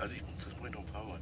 Also ich, muss das muss noch ein paar Mal.